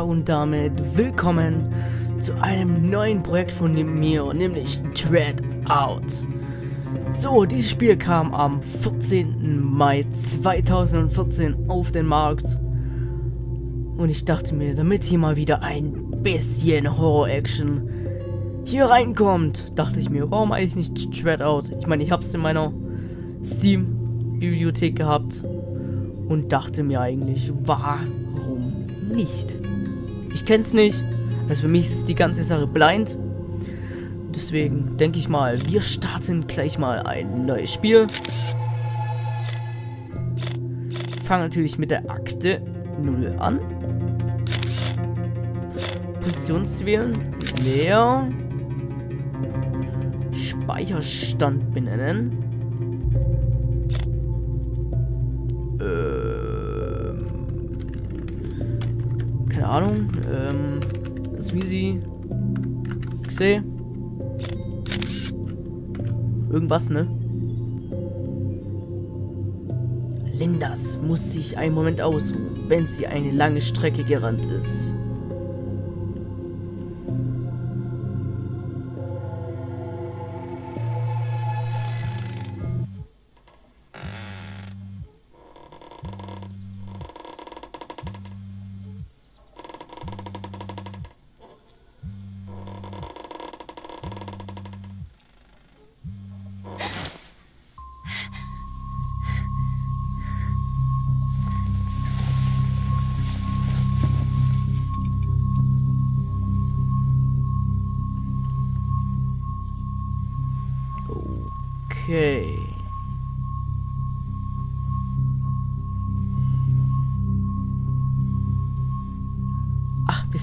Und damit willkommen zu einem neuen Projekt von mir, nämlich Dread Out. So, dieses Spiel kam am 14. Mai 2014 auf den Markt. Und ich dachte mir, damit hier mal wieder ein bisschen Horror-Action hier reinkommt, dachte ich mir, warum eigentlich nicht Dread Out? Ich meine, ich habe es in meiner Steam-Bibliothek gehabt und dachte mir eigentlich, warum nicht? Ich kenn's nicht. Also für mich ist die ganze Sache blind. Deswegen denke ich mal, wir starten gleich mal ein neues Spiel. Fangen natürlich mit der Akte 0 an. Positionswählen. Leer. Speicherstand benennen. Ähm, Ahnung. Ähm, Sweezy. XD. Irgendwas, ne? Lindas muss sich einen Moment ausruhen, wenn sie eine lange Strecke gerannt ist.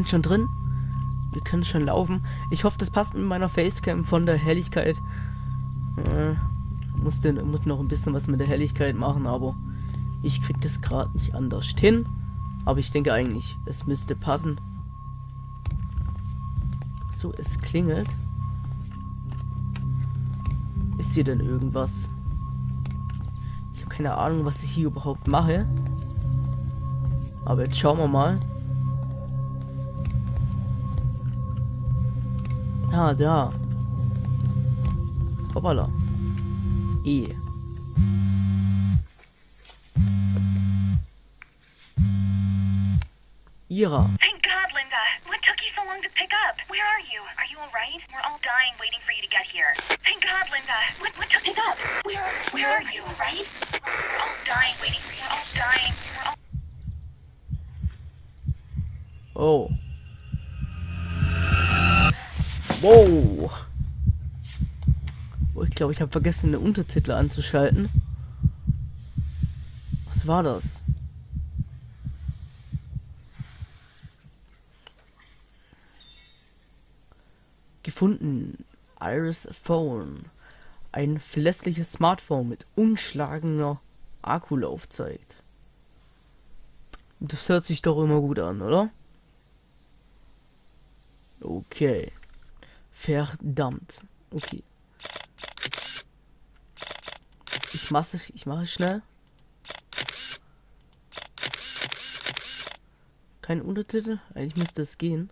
Sind schon drin. Wir können schon laufen. Ich hoffe, das passt mit meiner Facecam von der Helligkeit. Äh, musste, muss noch ein bisschen was mit der Helligkeit machen, aber ich krieg das gerade nicht anders hin. Aber ich denke eigentlich, es müsste passen. So, es klingelt. Ist hier denn irgendwas? Ich habe keine Ahnung, was ich hier überhaupt mache. Aber jetzt schauen wir mal. Ah, da. Hoppala. E. Ira. Thank God, Linda. What took you so long to pick up? Where are you? Are you alright? We're all dying waiting for you to get here. Thank God, Linda. What, what took you up? Where, where are you, alright? We're all dying waiting for you. We're all dying. We're all... Oh. Wow. Oh, ich glaube, ich habe vergessen, den Untertitel anzuschalten. Was war das? Gefunden. Iris Phone. Ein verlässliches Smartphone mit unschlagender Akkulaufzeit. Das hört sich doch immer gut an, oder? Okay. Verdammt. Okay. Ich mache ich mache schnell. Kein Untertitel? Eigentlich müsste es gehen.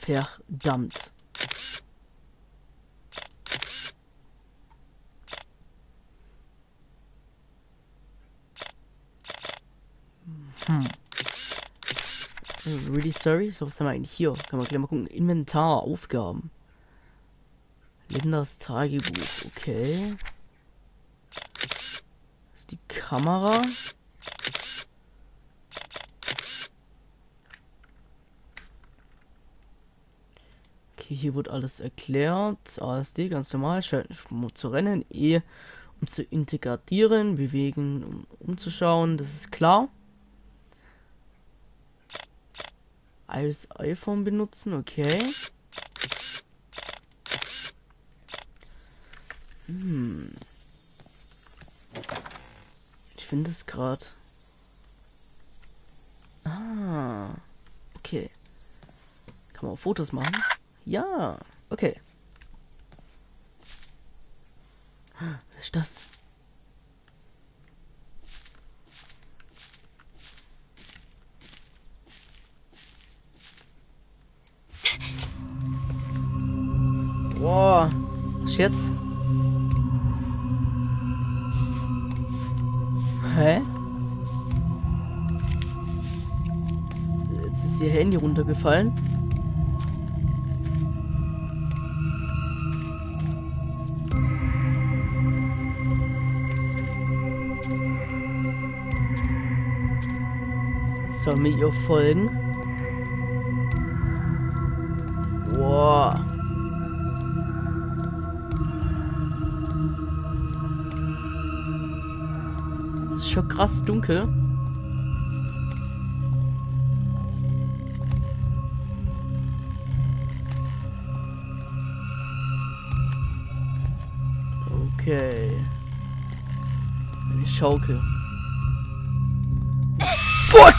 Verdammt. Really sorry? So, was haben wir eigentlich hier? Kann man gleich mal gucken. Inventar, Aufgaben. Lindas Tagebuch, okay. Das ist die Kamera. Okay, hier wird alles erklärt. ASD, ganz normal. Schalten, um zu rennen. E, um zu integrieren. Bewegen, um umzuschauen. Das ist klar. Als iPhone benutzen, okay. Hm. Ich finde es gerade. Ah. Okay. Kann man auch Fotos machen? Ja. Okay. Was ist das? Ich jetzt? Hä? Jetzt ist ihr Handy runtergefallen. Soll mir ihr folgen? Boah. Schon krass dunkel. Okay. Eine Schaukel. What?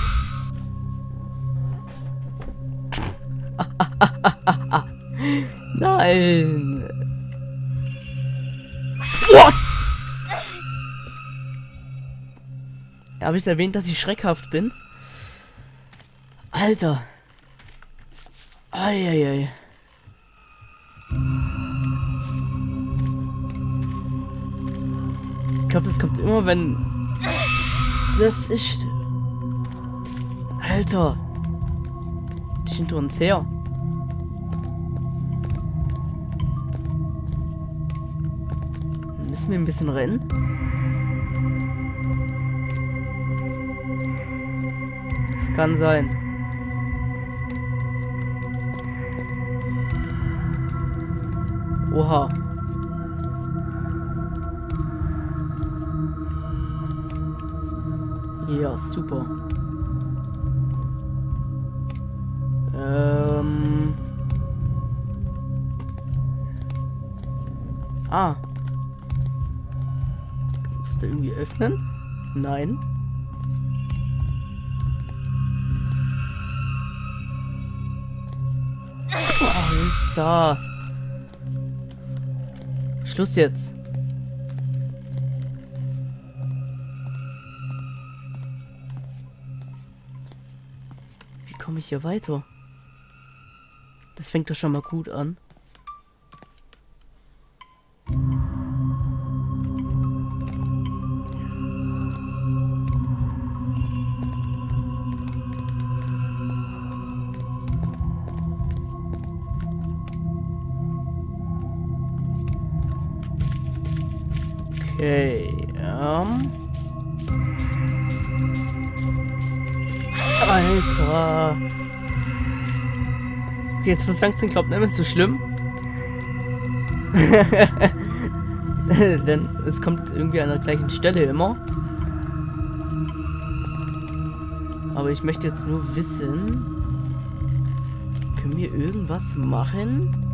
Nein. Habe ich erwähnt, dass ich schreckhaft bin? Alter. Eieiei. Ich glaube, das kommt immer, wenn... Das ist... Alter. Die sind hinter uns her. Müssen wir ein bisschen rennen? Kann sein. Oha. Ja, super. Ähm. Ah. Kannst du irgendwie öffnen? Nein. Oh, da. Schluss jetzt. Wie komme ich hier weiter? Das fängt doch schon mal gut an. Okay, ähm. Alter. Okay, jetzt wird langsam, glaubt nicht mehr so schlimm. Denn es kommt irgendwie an der gleichen Stelle immer. Aber ich möchte jetzt nur wissen, können wir irgendwas machen?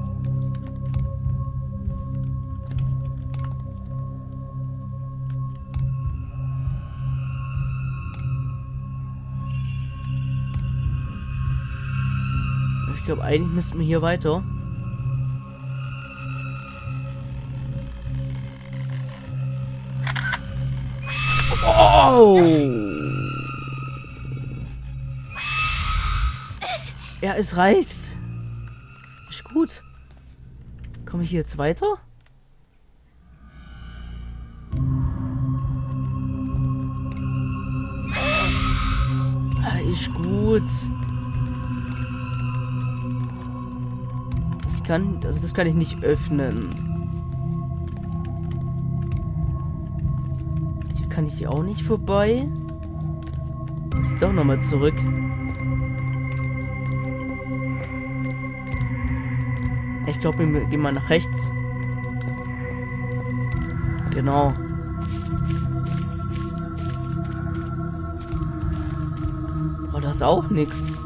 Ich glaube, eigentlich müssten wir hier weiter. Oh! Ja, es reicht. Ist gut. Komme ich jetzt weiter? Ah, ist gut. Ich kann, also das kann ich nicht öffnen. Hier kann ich hier auch nicht vorbei. Muss ich doch nochmal zurück. Ich glaube, wir gehen mal nach rechts. Genau. Oh, da ist auch nichts.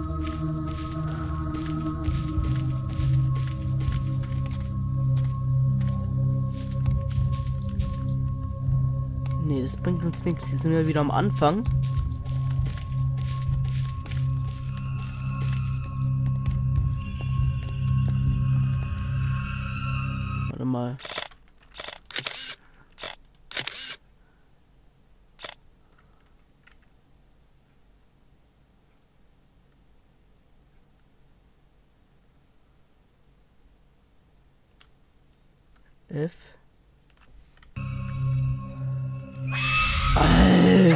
Das bringt uns nichts. Hier sind wir wieder am Anfang. Warte mal. F.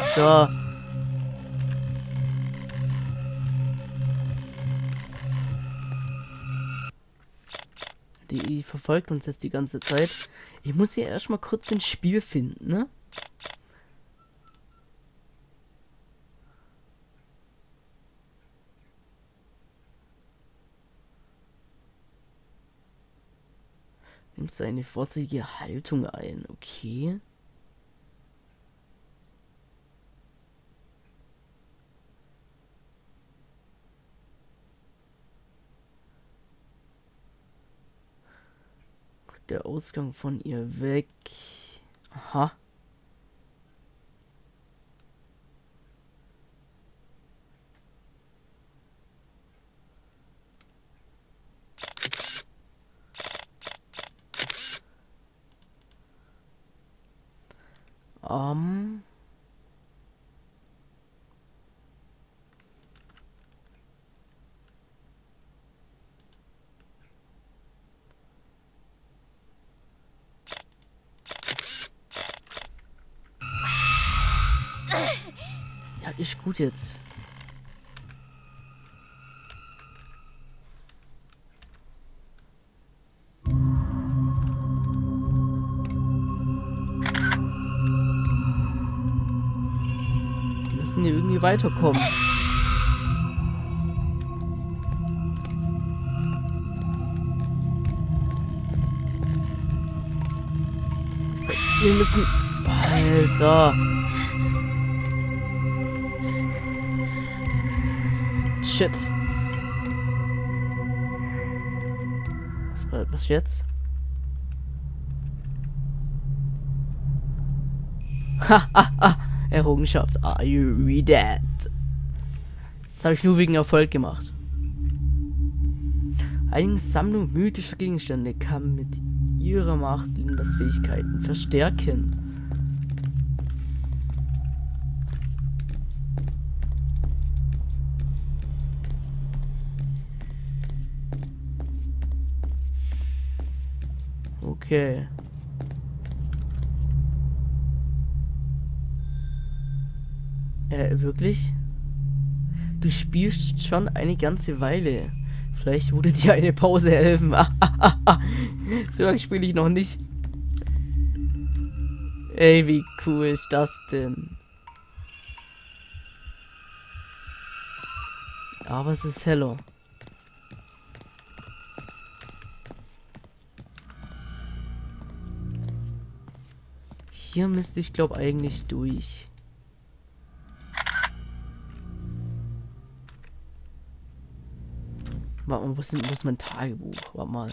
Alter. Die verfolgt uns jetzt die ganze Zeit. Ich muss hier erstmal kurz ins Spiel finden, ne? Nimmt seine vorsichtige Haltung ein, okay. Der Ausgang von ihr weg. Aha. Ja, ist gut jetzt. Wir müssen hier irgendwie weiterkommen. Wir müssen... Alter. Shit. Was, was jetzt? Hahaha. Errungenschaft. Are you dead? Das habe ich nur wegen Erfolg gemacht. Eine Sammlung mythischer Gegenstände kann mit ihrer Macht Lindas Fähigkeiten verstärken. Okay. Äh, wirklich? Du spielst schon eine ganze Weile. Vielleicht würde dir eine Pause helfen. so lange spiele ich noch nicht. Ey, wie cool ist das denn? Aber es ist heller. Hier müsste ich, glaube eigentlich durch. Warte mal, wo ist mein Tagebuch? Warte mal.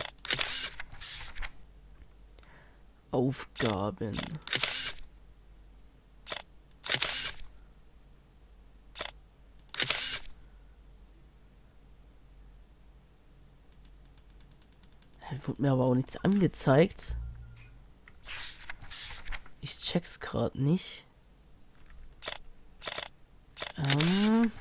Aufgaben. Wurde mir aber auch nichts angezeigt. Check's gerade nicht. Ähm.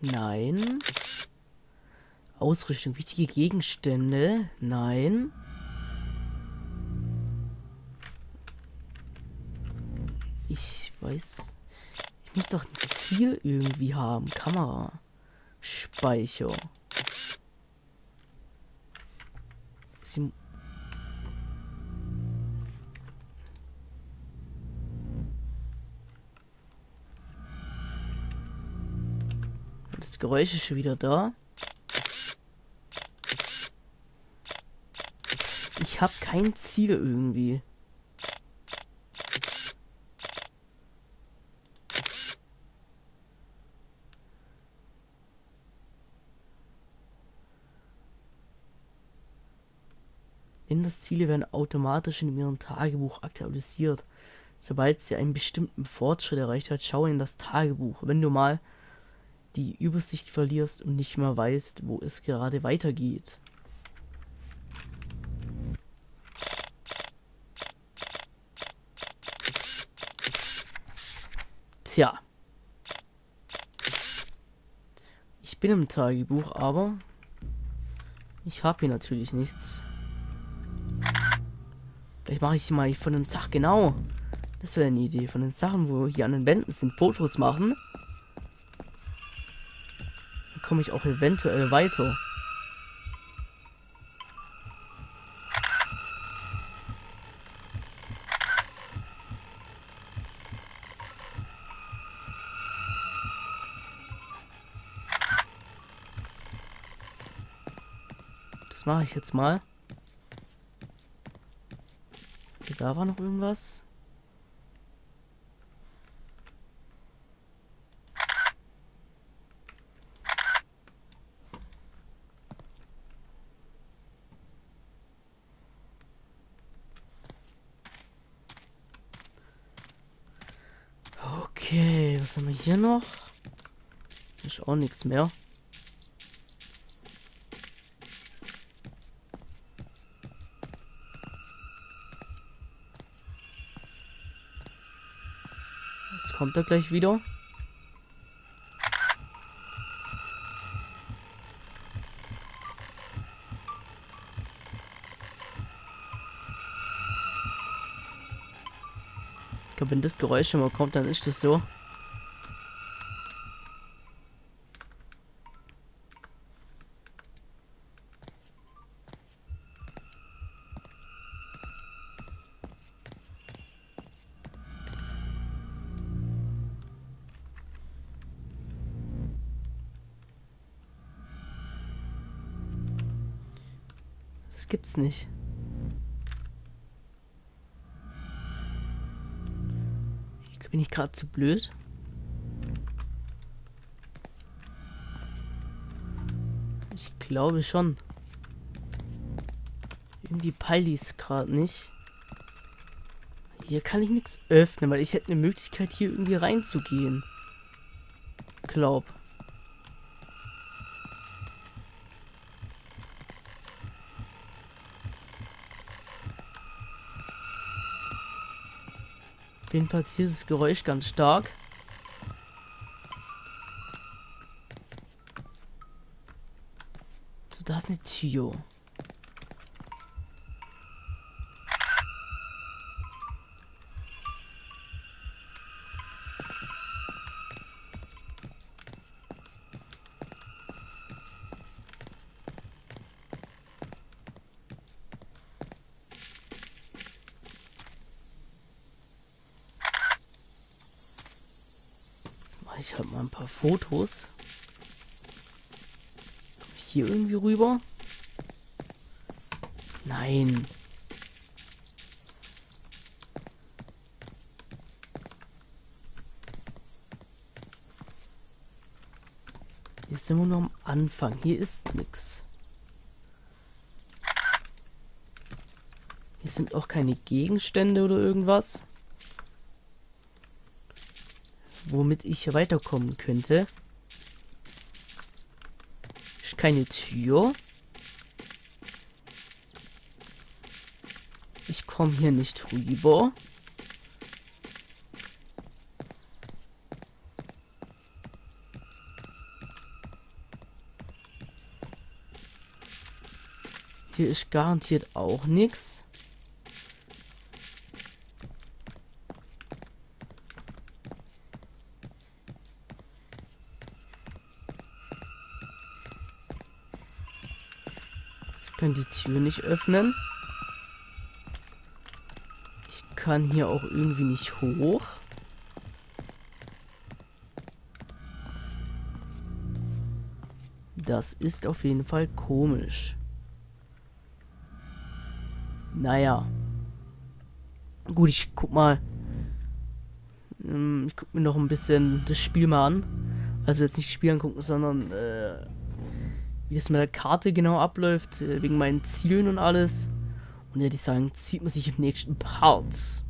Nein. Ausrüstung, wichtige Gegenstände. Nein. Ich weiß. Ich muss doch ein Ziel irgendwie haben. Kamera. Speicher. Sie Das Geräusch ist schon wieder da. Ich habe kein Ziel irgendwie. Ziele werden automatisch in ihrem Tagebuch aktualisiert. Sobald sie einen bestimmten Fortschritt erreicht hat, schau in das Tagebuch. Wenn du mal die Übersicht verlierst und nicht mehr weißt, wo es gerade weitergeht. Tja. Ich bin im Tagebuch, aber ich habe hier natürlich nichts. Vielleicht mache ich mal von den Sachen genau. Das wäre eine Idee. Von den Sachen, wo hier an den Wänden sind, Fotos machen. Dann komme ich auch eventuell weiter. Das mache ich jetzt mal. Okay, da war noch irgendwas. Okay, was haben wir hier noch? Ist auch nichts mehr. Kommt er gleich wieder. Ich glaube, wenn das Geräusch mal kommt, dann ist das so. Das gibt's nicht. Bin ich gerade zu blöd? Ich glaube schon. Irgendwie peili es gerade nicht. Hier kann ich nichts öffnen, weil ich hätte eine Möglichkeit, hier irgendwie reinzugehen. Glaub. Jedenfalls hier ist das Geräusch ganz stark. So, da ist eine Tür. Ich habe mal ein paar Fotos. Hier irgendwie rüber? Nein. Hier sind wir nur am Anfang. Hier ist nichts. Hier sind auch keine Gegenstände oder irgendwas womit ich weiterkommen könnte. Ist keine Tür. Ich komme hier nicht rüber. Hier ist garantiert auch nichts. Kann die Tür nicht öffnen. Ich kann hier auch irgendwie nicht hoch. Das ist auf jeden Fall komisch. Naja. Gut, ich guck mal. Ähm, ich guck mir noch ein bisschen das Spiel mal an. Also jetzt nicht Spiel angucken, sondern äh, wie das mit der Karte genau abläuft, äh, wegen meinen Zielen und alles. Und ja, die sagen, zieht man sich im nächsten Part.